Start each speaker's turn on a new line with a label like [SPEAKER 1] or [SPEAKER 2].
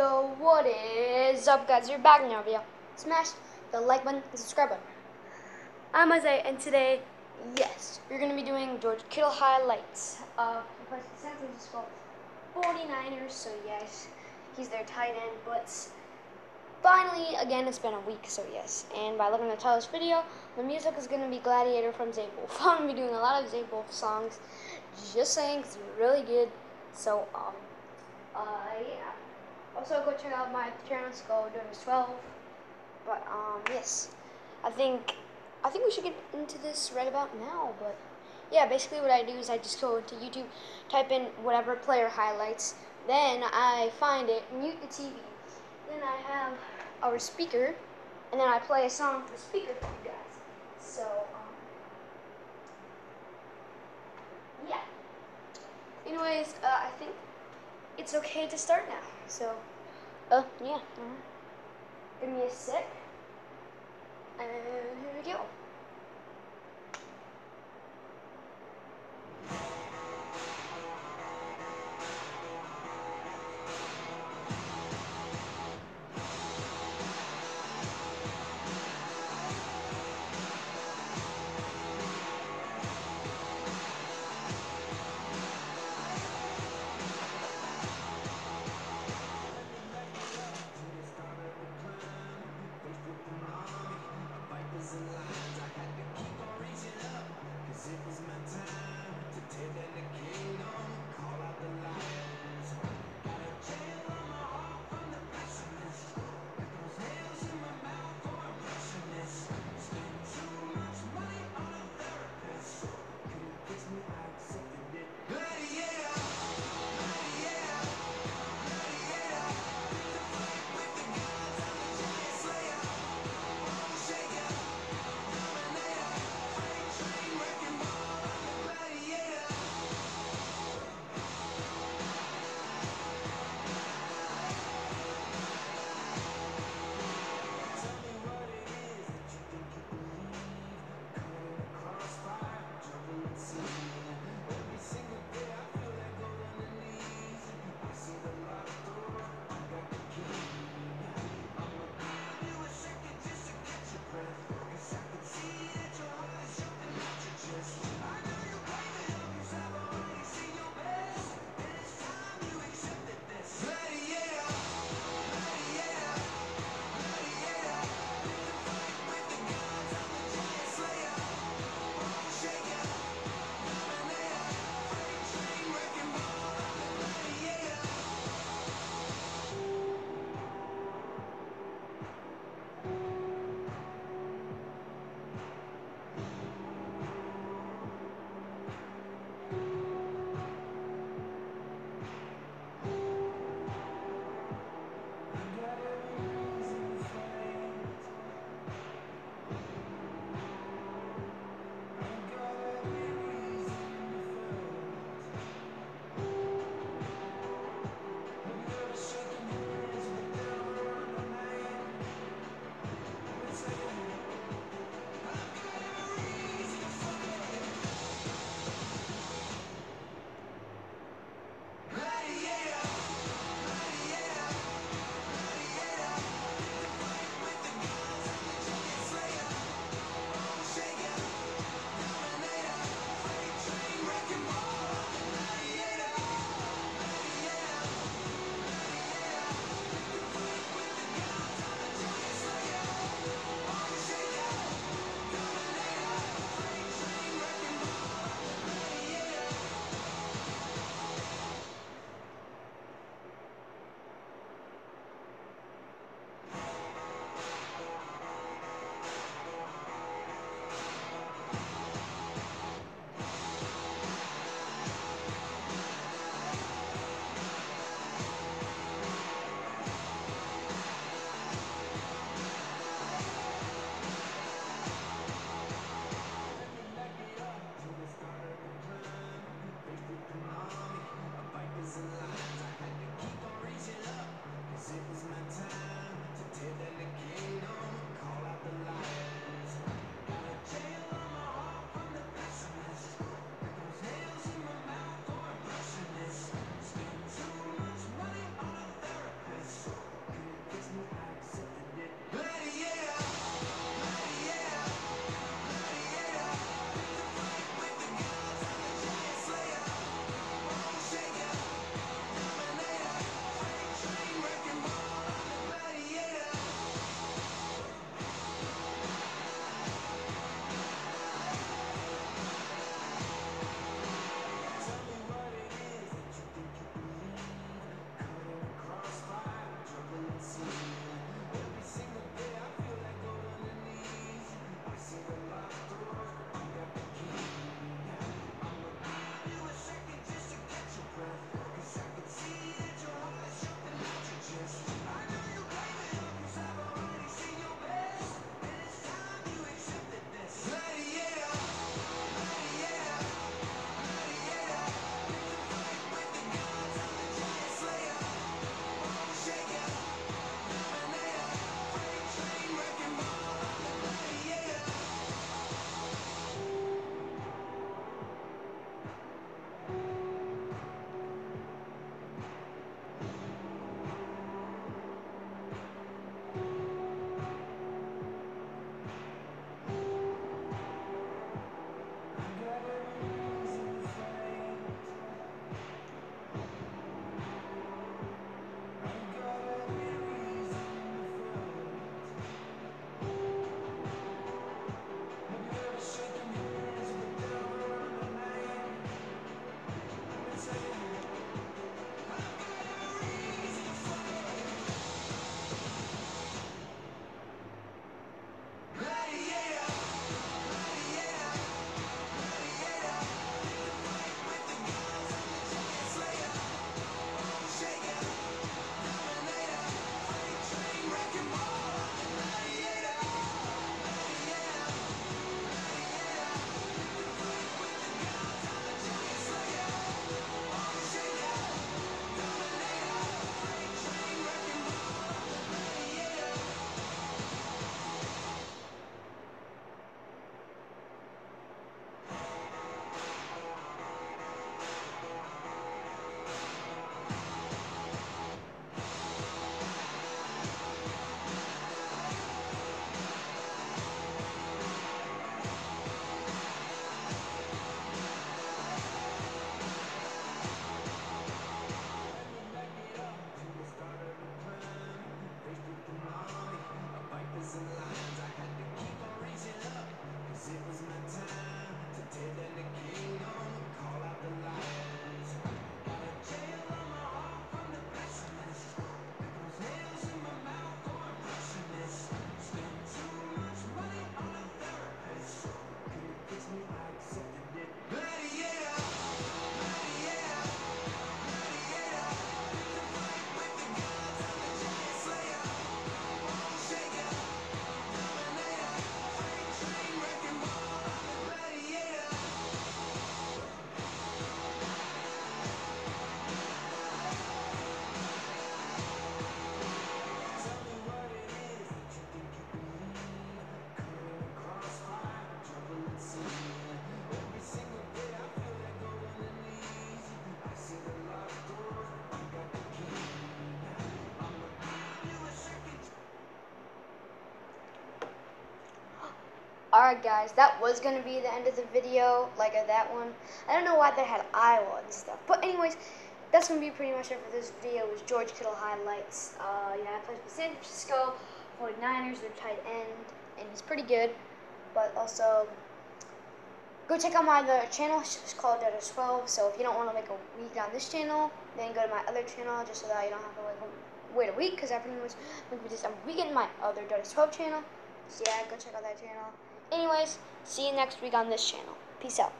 [SPEAKER 1] Yo, what is up, guys? You're back in our video. Smash the like button and subscribe button. I'm Isaiah, and today, yes, we're going to be doing George Kittle highlights of the San Francisco 49ers. So, yes, he's their tight end, but finally, again, it's been a week, so yes. And by looking at the title of this video, the music is going to be Gladiator from Zay. I'm going to be doing a lot of Zay songs, just saying, because they're really good. So, um, uh, yeah. Also, go check out my channel. Doing this 12. But um, yes, I think I think we should get into this right about now. But yeah, basically what I do is I just go to YouTube, type in whatever player highlights, then I find it, mute the TV, then I have our speaker, and then I play a song for the speaker for you guys. So um, yeah. Anyways, uh, I think it's okay to start now. So, uh, yeah. Uh, give me a sec. And here we go. Alright guys, that was going to be the end of the video, like of that one. I don't know why they had Iowa and stuff. But anyways, that's going to be pretty much it for this video. It was George Kittle highlights. Uh, yeah, I played for San Francisco 49ers, their tight end, and he's pretty good. But also, go check out my other channel. It's called Dota 12. So if you don't want to make a week on this channel, then go to my other channel just so that you don't have to like wait a week because I pretty much make videos every weekend my other Dota 12 channel. So yeah, go check out that channel. Anyways, see you next week on this channel. Peace out.